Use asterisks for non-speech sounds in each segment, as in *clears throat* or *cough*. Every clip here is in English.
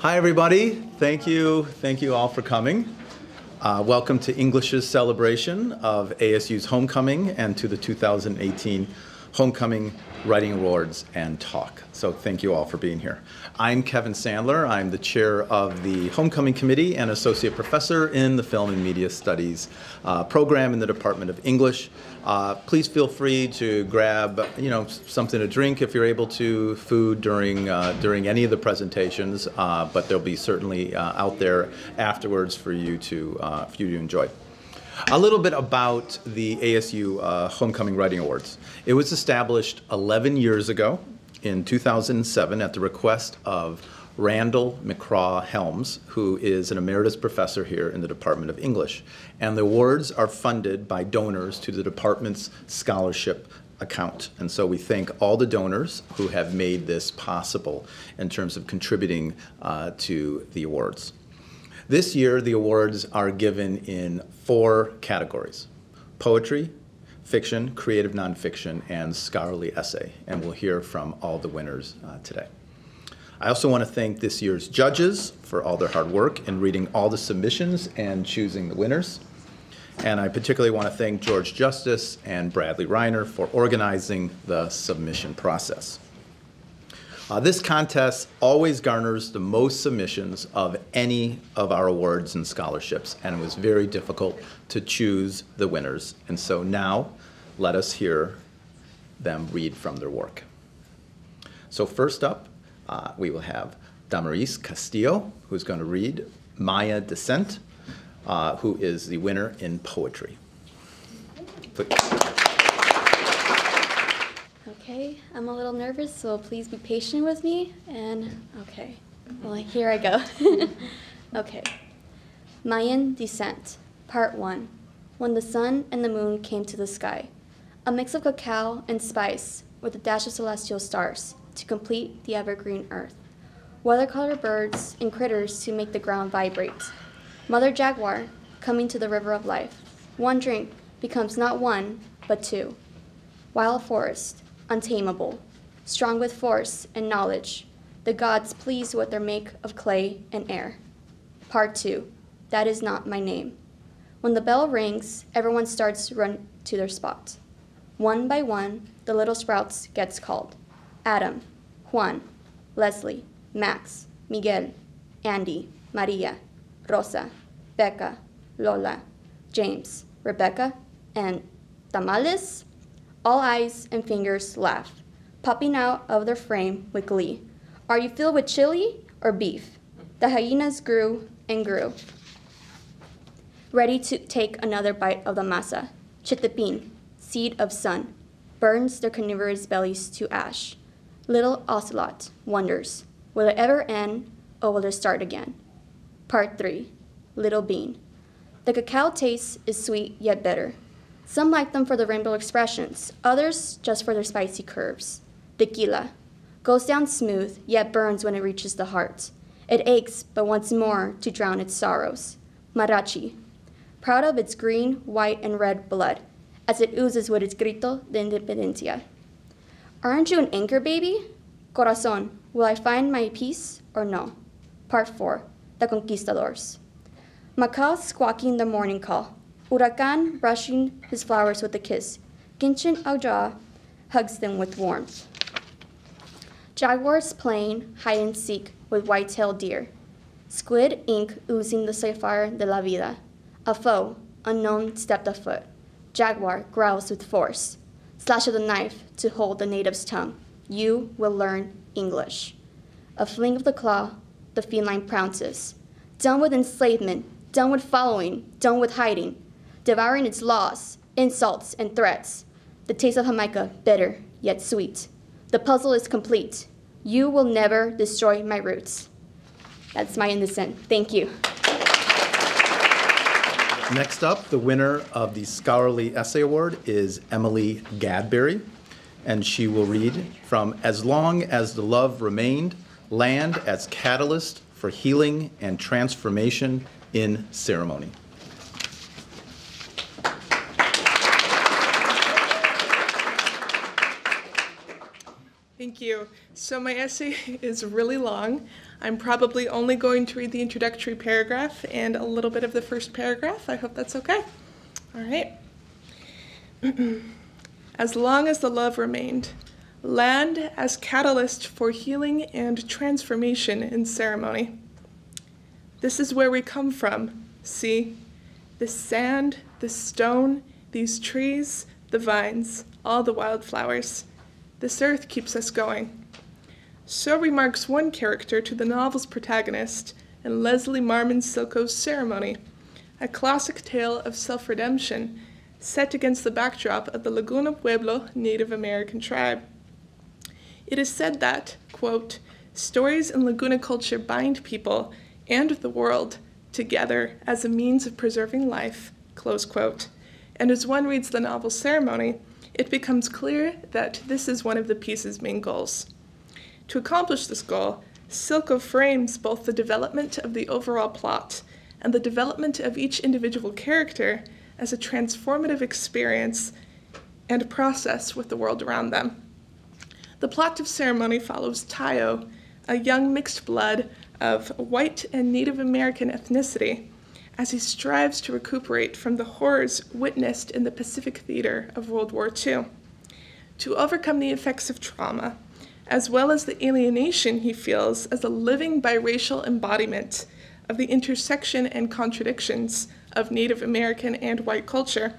Hi, everybody. Thank you. Thank you all for coming. Uh, welcome to English's celebration of ASU's homecoming and to the 2018 Homecoming Writing Awards and Talk. So thank you all for being here. I'm Kevin Sandler. I'm the chair of the Homecoming Committee and associate professor in the Film and Media Studies uh, program in the Department of English. Uh, please feel free to grab, you know, something to drink if you're able to, food during uh, during any of the presentations. Uh, but there'll be certainly uh, out there afterwards for you to uh, for you to enjoy. A little bit about the ASU uh, Homecoming Writing Awards. It was established 11 years ago in 2007 at the request of Randall McCraw Helms, who is an emeritus professor here in the Department of English. And the awards are funded by donors to the department's scholarship account. And so we thank all the donors who have made this possible in terms of contributing uh, to the awards. This year, the awards are given in four categories poetry, fiction, creative nonfiction, and scholarly essay. And we'll hear from all the winners uh, today. I also want to thank this year's judges for all their hard work in reading all the submissions and choosing the winners. And I particularly want to thank George Justice and Bradley Reiner for organizing the submission process. Uh, this contest always garners the most submissions of any of our awards and scholarships, and it was very difficult to choose the winners. And so now, let us hear them read from their work. So first up, uh, we will have Damaris Castillo, who's going to read Mayan Descent, uh, who is the winner in poetry. I'm a little nervous, so please be patient with me. And okay, well, here I go. *laughs* okay. Mayan Descent, Part 1 When the sun and the moon came to the sky. A mix of cacao and spice with a dash of celestial stars to complete the evergreen earth. Weather colored birds and critters to make the ground vibrate. Mother jaguar coming to the river of life. One drink becomes not one, but two. Wild forest, untamable, strong with force and knowledge, the gods pleased with their make of clay and air. Part 2 That is not my name. When the bell rings, everyone starts to run to their spot. One by one, the little sprouts gets called. Adam, Juan, Leslie, Max, Miguel, Andy, Maria, Rosa, Becca, Lola, James, Rebecca, and Tamales? All eyes and fingers laugh, popping out of their frame with glee. Are you filled with chili or beef? The hyenas grew and grew, ready to take another bite of the masa. Chiltepin, seed of sun, burns their carnivorous bellies to ash. Little ocelot wonders, will it ever end or will it start again? Part 3 Little Bean. The cacao taste is sweet yet bitter. Some like them for the rainbow expressions, others just for their spicy curves. Tequila goes down smooth, yet burns when it reaches the heart. It aches, but wants more to drown its sorrows. Mariachi, proud of its green, white, and red blood, as it oozes with its grito de independencia. Aren't you an anchor baby? Corazon, will I find my peace or no? Part 4 The Conquistadors. Macaw squawking the morning call. Huracan brushing his flowers with a kiss. Genshin Aja hugs them with warmth. Jaguars playing hide and seek with white-tailed deer. Squid ink oozing the sapphire de la vida. A foe, unknown, stepped afoot. Jaguar growls with force. Slash of the knife to hold the native's tongue. You will learn English. A fling of the claw, the feline pounces. Done with enslavement, done with following, done with hiding, devouring its laws, insults, and threats. The taste of Jamaica bitter yet sweet. The puzzle is complete. You will never destroy my roots. That's Mayan Descent. Thank you. Next up, the winner of the Scholarly Essay Award is Emily Gadberry, and she will read from As Long as the Love Remained Land as Catalyst for Healing and Transformation in Ceremony. Thank you. So my essay *laughs* is really long. I'm probably only going to read the introductory paragraph and a little bit of the first paragraph. I hope that's okay. All right. *clears throat* as long as the love remained, land as catalyst for healing and transformation in ceremony. This is where we come from. See, the sand, the stone, these trees, the vines, all the wildflowers. This earth keeps us going. So remarks one character to the novel's protagonist in Leslie Marmon Silko's Ceremony, a classic tale of self redemption set against the backdrop of the Laguna Pueblo Native American tribe. It is said that, quote, stories in Laguna culture bind people and the world together as a means of preserving life, close quote. And as one reads the novel Ceremony, it becomes clear that this is one of the piece's main goals. To accomplish this goal, Silko frames both the development of the overall plot and the development of each individual character as a transformative experience and process with the world around them. The plot of ceremony follows Tayo, a young mixed blood of white and Native American ethnicity, as he strives to recuperate from the horrors witnessed in the Pacific theater of World War II. To overcome the effects of trauma, as well as the alienation he feels as a living biracial embodiment of the intersection and contradictions of Native American and white culture,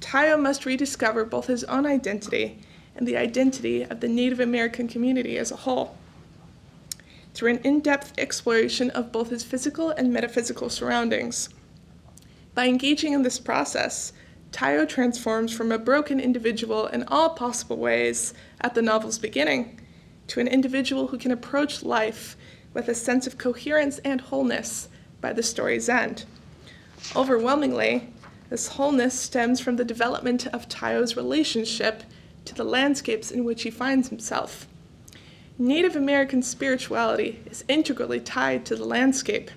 Tayo must rediscover both his own identity and the identity of the Native American community as a whole. Through an in depth exploration of both his physical and metaphysical surroundings. By engaging in this process, Tayo transforms from a broken individual in all possible ways at the novel's beginning to an individual who can approach life with a sense of coherence and wholeness by the story's end. Overwhelmingly, this wholeness stems from the development of Tayo's relationship to the landscapes in which he finds himself. Native American spirituality is integrally tied to the landscape.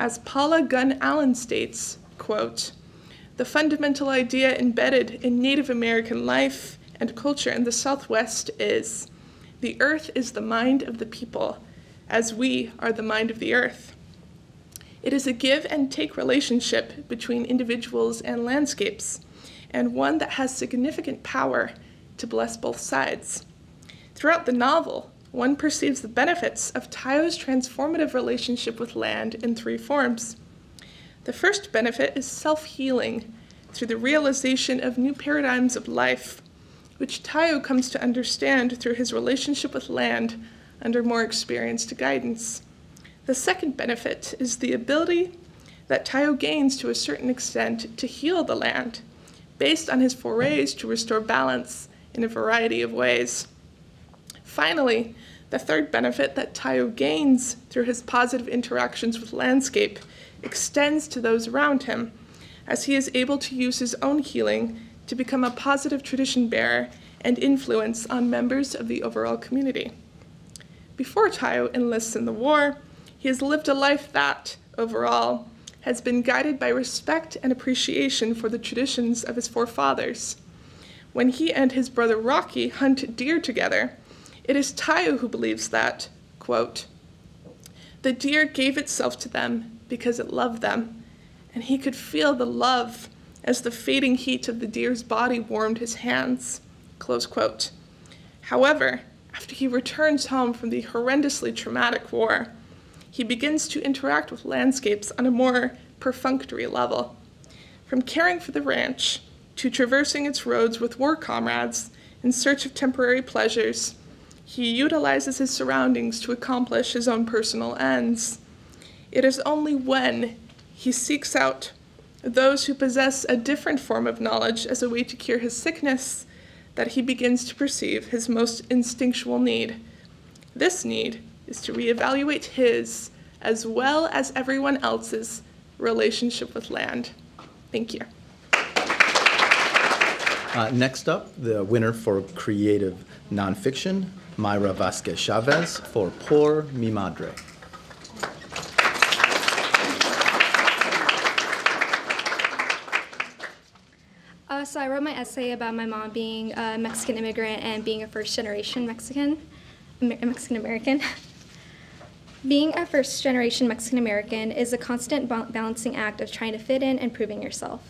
As Paula Gunn Allen states, quote, the fundamental idea embedded in Native American life and culture in the Southwest is the earth is the mind of the people, as we are the mind of the earth. It is a give and take relationship between individuals and landscapes, and one that has significant power to bless both sides. Throughout the novel, one perceives the benefits of Tayo's transformative relationship with land in three forms. The first benefit is self healing through the realization of new paradigms of life, which Tayo comes to understand through his relationship with land under more experienced guidance. The second benefit is the ability that Tayo gains to a certain extent to heal the land, based on his forays to restore balance in a variety of ways. Finally, the third benefit that Tayo gains through his positive interactions with landscape extends to those around him, as he is able to use his own healing to become a positive tradition bearer and influence on members of the overall community. Before Tayo enlists in the war, he has lived a life that, overall, has been guided by respect and appreciation for the traditions of his forefathers. When he and his brother Rocky hunt deer together, it is Tayo who believes that, quote, the deer gave itself to them because it loved them, and he could feel the love as the fading heat of the deer's body warmed his hands. Close quote. However, after he returns home from the horrendously traumatic war, he begins to interact with landscapes on a more perfunctory level. From caring for the ranch to traversing its roads with war comrades in search of temporary pleasures, he utilizes his surroundings to accomplish his own personal ends. It is only when he seeks out those who possess a different form of knowledge as a way to cure his sickness that he begins to perceive his most instinctual need. This need is to reevaluate his, as well as everyone else's, relationship with land. Thank you. Uh, next up, the winner for creative nonfiction, Mayra Vasquez Chavez for Por Mi Madre. Uh, so I wrote my essay about my mom being a Mexican immigrant and being a first generation Mexican, Mexican American. *laughs* being a first generation Mexican American is a constant balancing act of trying to fit in and proving yourself.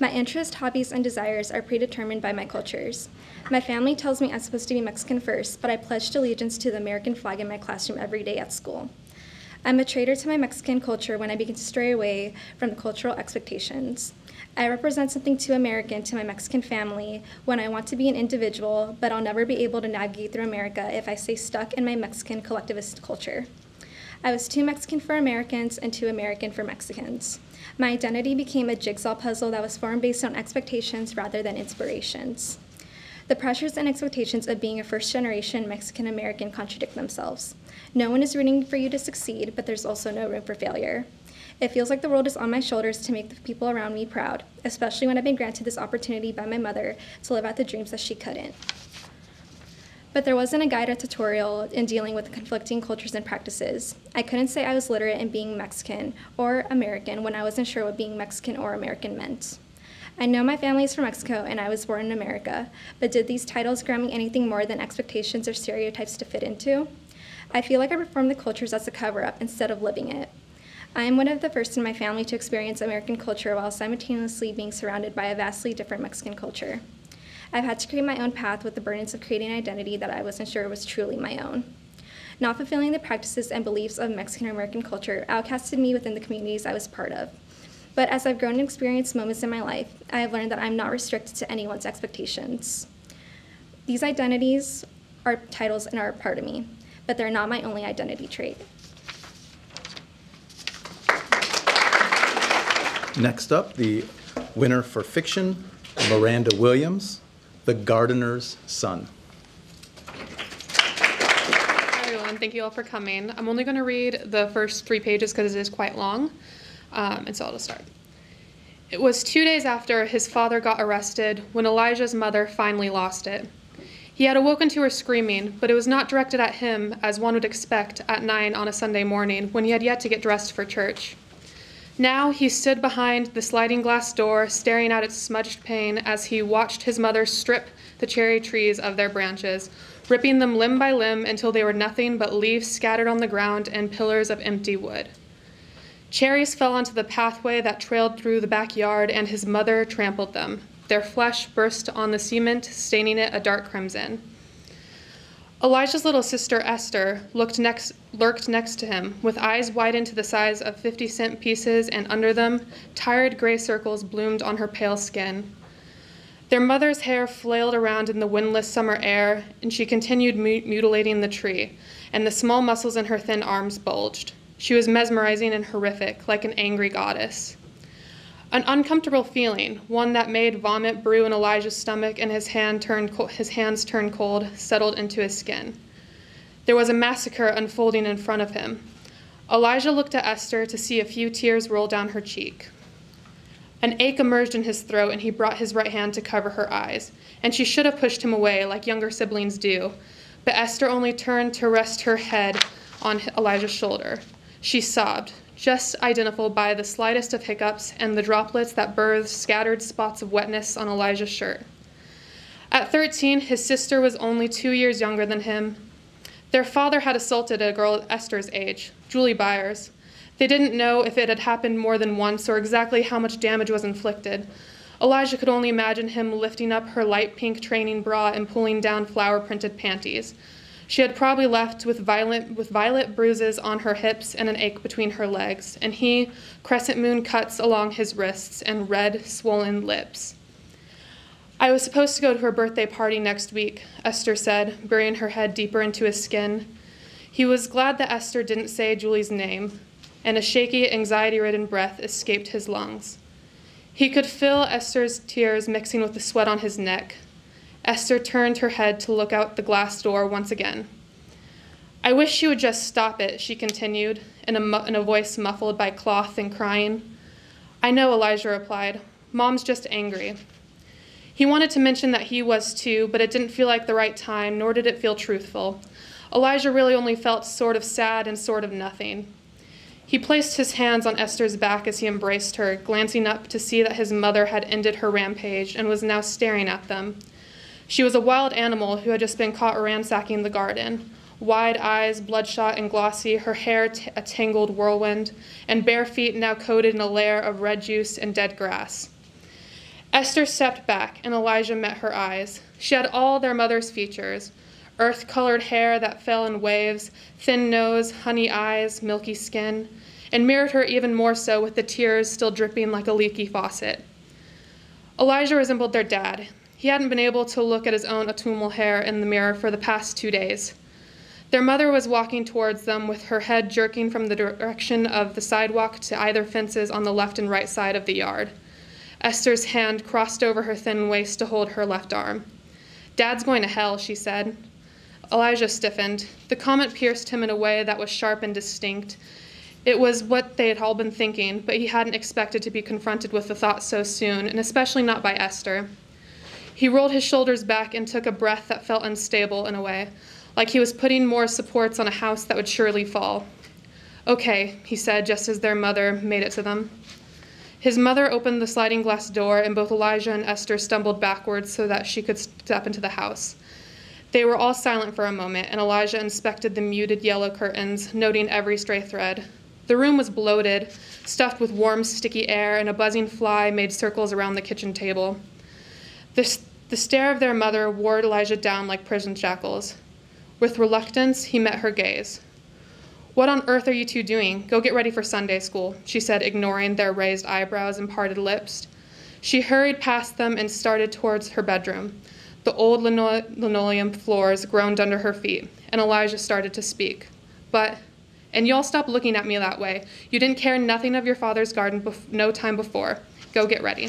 My interests, hobbies, and desires are predetermined by my cultures. My family tells me I'm supposed to be Mexican first, but I pledged allegiance to the American flag in my classroom every day at school. I'm a traitor to my Mexican culture when I begin to stray away from the cultural expectations. I represent something too American to my Mexican family when I want to be an individual, but I'll never be able to navigate through America if I stay stuck in my Mexican collectivist culture. I was too Mexican for Americans and too American for Mexicans. My identity became a jigsaw puzzle that was formed based on expectations rather than inspirations. The pressures and expectations of being a first generation Mexican American contradict themselves. No one is rooting for you to succeed, but there's also no room for failure. It feels like the world is on my shoulders to make the people around me proud, especially when I've been granted this opportunity by my mother to live out the dreams that she couldn't. But there wasn't a guide or tutorial in dealing with conflicting cultures and practices. I couldn't say I was literate in being Mexican or American when I wasn't sure what being Mexican or American meant. I know my family is from Mexico and I was born in America, but did these titles grant me anything more than expectations or stereotypes to fit into? I feel like I perform the cultures as a cover up instead of living it. I am one of the first in my family to experience American culture while simultaneously being surrounded by a vastly different Mexican culture. I've had to create my own path with the burdens of creating an identity that I wasn't sure was truly my own. Not fulfilling the practices and beliefs of Mexican American culture outcasted me within the communities I was part of. But as I've grown and experienced moments in my life, I have learned that I'm not restricted to anyone's expectations. These identities are titles and are a part of me, but they're not my only identity trait. Next up, the winner for fiction, Miranda Williams, The Gardener's Son. Hi everyone, thank you all for coming. I'm only going to read the first three pages because it is quite long, um, and so I'll just start. It was two days after his father got arrested when Elijah's mother finally lost it. He had awoken to her screaming, but it was not directed at him as one would expect at nine on a Sunday morning when he had yet to get dressed for church. Now he stood behind the sliding glass door, staring at its smudged pane as he watched his mother strip the cherry trees of their branches, ripping them limb by limb until they were nothing but leaves scattered on the ground and pillars of empty wood. Cherries fell onto the pathway that trailed through the backyard, and his mother trampled them. Their flesh burst on the cement, staining it a dark crimson. Elijah's little sister Esther looked next, lurked next to him, with eyes widened to the size of 50 cent pieces, and under them, tired gray circles bloomed on her pale skin. Their mother's hair flailed around in the windless summer air, and she continued mutilating the tree, and the small muscles in her thin arms bulged. She was mesmerizing and horrific, like an angry goddess. An uncomfortable feeling, one that made vomit brew in Elijah's stomach and his, hand turned his hands turned cold, settled into his skin. There was a massacre unfolding in front of him. Elijah looked at Esther to see a few tears roll down her cheek. An ache emerged in his throat, and he brought his right hand to cover her eyes. And she should have pushed him away, like younger siblings do. But Esther only turned to rest her head on Elijah's shoulder. She sobbed, just identifiable by the slightest of hiccups and the droplets that birthed scattered spots of wetness on Elijah's shirt. At 13, his sister was only two years younger than him. Their father had assaulted a girl Esther's age, Julie Byers. They didn't know if it had happened more than once or exactly how much damage was inflicted. Elijah could only imagine him lifting up her light pink training bra and pulling down flower printed panties. She had probably left with violent, with violet bruises on her hips and an ache between her legs, and he, crescent moon cuts along his wrists and red, swollen lips. I was supposed to go to her birthday party next week, Esther said, burying her head deeper into his skin. He was glad that Esther didn't say Julie's name, and a shaky, anxiety ridden breath escaped his lungs. He could feel Esther's tears mixing with the sweat on his neck, Esther turned her head to look out the glass door once again. I wish you would just stop it, she continued, in a, in a voice muffled by cloth and crying. I know, Elijah replied. Mom's just angry. He wanted to mention that he was too, but it didn't feel like the right time, nor did it feel truthful. Elijah really only felt sort of sad and sort of nothing. He placed his hands on Esther's back as he embraced her, glancing up to see that his mother had ended her rampage and was now staring at them. She was a wild animal who had just been caught ransacking the garden. Wide eyes, bloodshot and glossy, her hair a tangled whirlwind, and bare feet now coated in a layer of red juice and dead grass. Esther stepped back, and Elijah met her eyes. She had all their mother's features earth colored hair that fell in waves, thin nose, honey eyes, milky skin, and mirrored her even more so with the tears still dripping like a leaky faucet. Elijah resembled their dad. He hadn't been able to look at his own autumnal hair in the mirror for the past two days. Their mother was walking towards them with her head jerking from the direction of the sidewalk to either fences on the left and right side of the yard. Esther's hand crossed over her thin waist to hold her left arm. Dad's going to hell, she said. Elijah stiffened. The comment pierced him in a way that was sharp and distinct. It was what they had all been thinking, but he hadn't expected to be confronted with the thought so soon, and especially not by Esther. He rolled his shoulders back and took a breath that felt unstable in a way, like he was putting more supports on a house that would surely fall. Okay, he said, just as their mother made it to them. His mother opened the sliding glass door, and both Elijah and Esther stumbled backwards so that she could step into the house. They were all silent for a moment, and Elijah inspected the muted yellow curtains, noting every stray thread. The room was bloated, stuffed with warm, sticky air, and a buzzing fly made circles around the kitchen table. The, the stare of their mother wore Elijah down like prison shackles. With reluctance, he met her gaze. What on earth are you two doing? Go get ready for Sunday school, she said, ignoring their raised eyebrows and parted lips. She hurried past them and started towards her bedroom. The old lino- linoleum floors groaned under her feet, and Elijah started to speak. But, and y'all stop looking at me that way. You didn't care nothing of your father's garden bef- no time before. Go get ready.